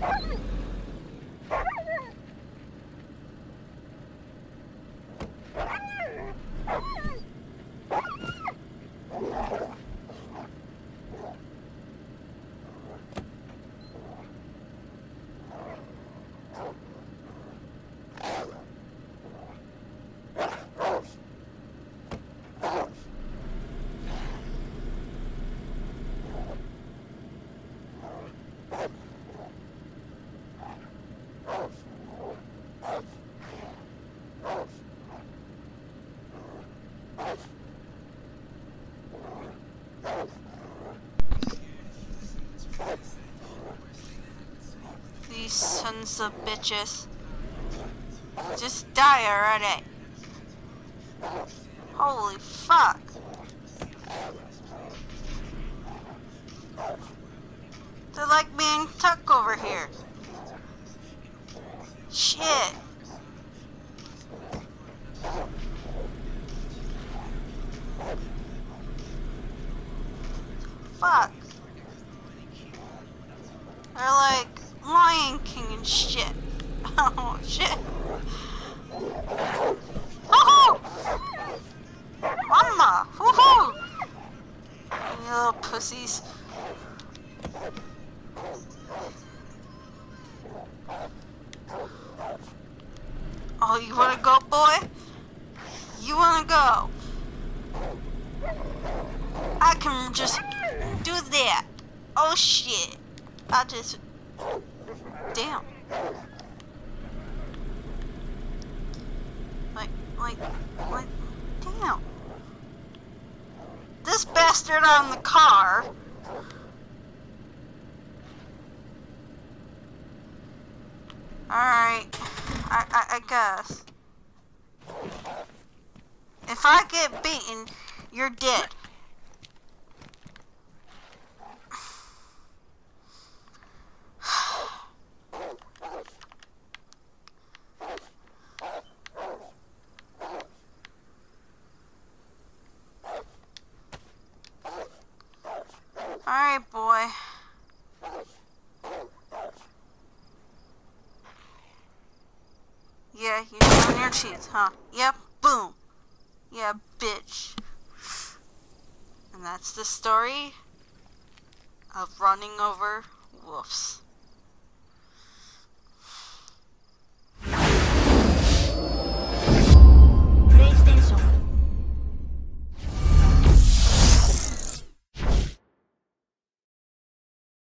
Ha ha ha! These sons of bitches. Just die already. Holy fuck. They're like being tuck over here. Shit. Fuck. They're like Lion King and shit. Oh shit. Oh! Mama! Woohoo! You little pussies. Oh, you wanna go, boy? You wanna go? I can just do that. Oh shit. I just. Damn. Like, like, like, damn. This bastard on the car. Alright. I, I, I guess. If I get beaten, you're dead. Alright, boy. Yeah, your teeth, huh? Yep, boom. Yeah, bitch. And that's the story of running over wolves.